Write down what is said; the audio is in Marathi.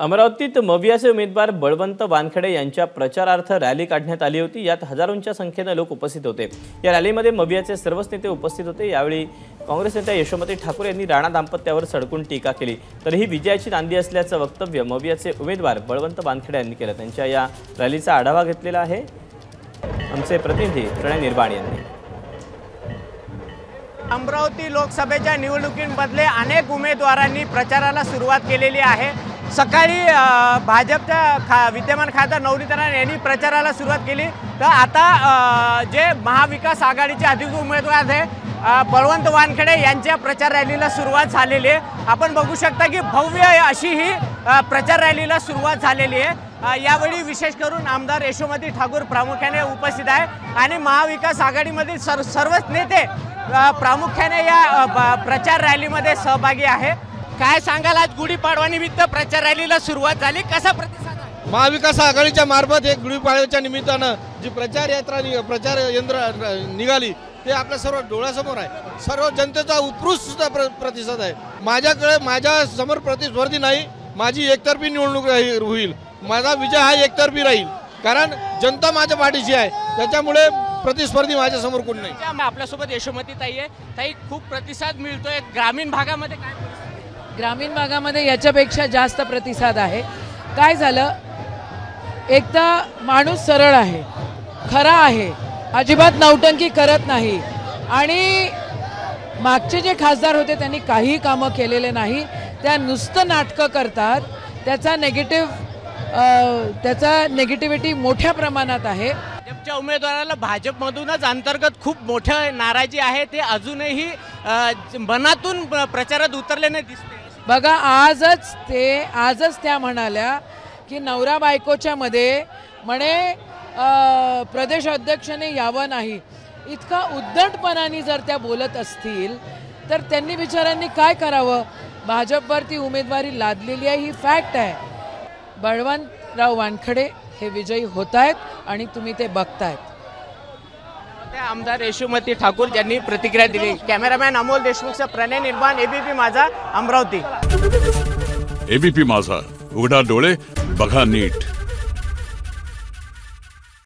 अमरावतीत मवियाचे उमेदवार बळवंत वानखडे यांच्या प्रचारार्थ रॅली काढण्यात आली होती. यात हजारोंच्या संख्येनं लोक उपस्थित होते. या रॅलीमध्ये मवियाचे सर्वच नेते उपस्थित होते. यावेळी काँग्रेस नेत्या यशोमती ठाकूर यांनी राणा दाम्पत्यावर सडकून टीका केली. तर ही विजयाची नांदी असल्याचं वक्तव्य मवियाचे उमेदवार बळवंत वानखडे यांनी केलं. त्यांच्या या रॅलीचा आढावा घेतलेला आहे आमचे प्रतिनिधी प्रणय निर्बाण यांनी. अमरावती लोकसभेच्या निवडणुकींमधले अनेक उमेदवारांनी प्रचाराला सुरुवात केलेली आहे. सकाळी भाजपच्या खा विद्यमान खासदार नवनीत यांनी प्रचाराला सुरुवात केली. तर आता जे महाविकास आघाडीचे अधिकृत उमेदवार आहे बळवंत वानखेडे यांच्या प्रचार रॅलीला सुरुवात झालेली आहे. आपण बघू शकता की भव्य अशी ही प्रचार रॅलीला सुरुवात झालेली आहे. यावेळी विशेष करून आमदार यशोमती ठाकूर प्रामुख्याने उपस्थित आहे आणि महाविकास आघाडीमधील सर सर्वच नेते प्रामुख्याने या ब- प्रचार रॅलीमध्ये सहभागी आहे. काय सांगाल? आज गुढीपाडवानिमित्त प्रचार रॅलीला सुरुवात झाली. कसा प्रतिसाद आहे? महाविकास आघाडीच्या मार्फत एक गुढीपाडव्याच्या निमित्तानं जी प्रचार यात्रा नि- प्रचार यंत्र निघाली ते आपल्या सर्व डोळ्यासमोर आहे. सर्व जनतेचा उत्कृष्ट प्र प्रतिसाद आहे. माझ्याकडे माझ्यासमोर प्रतिस्पर्धी नाही माझी एकतर्फी निवडणूक राही- होईल. माझा विजय हा एकतर्फी राहील. कारण जनता माझ्या पाठीशी आहे. त्याच्यामुळे प्रतिस्पर्धी माझ्यासमोर कोण नाही? आपल्यासोबत यशोमती ताई आहे. ताई खूप प्रतिसाद मिळतोय. ग्रामीण भागामध्ये काय? ग्रामीण भागामध्ये याच्यापेक्षा जास्त प्रतिसाद आहे. काय झालं? एक तर माणूस सरळ आहे खरा आहे अजिबात नौटंकी करत नाही आणि मागचे जे खासदार होते त्यांनी काहीही कामं केलेले नाही. त्या नुसतं नाटकं करतात. त्याचा नेगेटिव्ह त्याचा नेगेटिव्हिटी मोठ्या प्रमाणात आहे. भाजपच्या उमेदवाराला भाजपमधूनच अंतर्गत खूप मोठं नाराजी आहे. ते अजूनही मनातून प्रचारात उतरलेले दिसते. बघा आजच ते आजच त्या म्हणाल्या की नवरा बायकोच्या मध्ये म्हणे अ, प्रदेश अध्यक्षाने यावं नाही. इतका उद्धटपणाने जर त्या बोलत असतील तर त्यांनी बिचारांनी काय करावं? भाजपवरती उमेदवारी लादलेली आहे ही फॅक्ट आहे. बळवंतराव वानखडे हे विजयी होत आहेत आणि तुम्ही ते बघतायत. आमदार यशोमती ठाकूर ज्यांनी प्रतिक्रिया दिली. कॅमेरामॅन अमोल देशमुखचा प्रणय निर्माण एबीपी माझा अमरावती. एबीपी माझा. उघडा डोळे बघा नीट.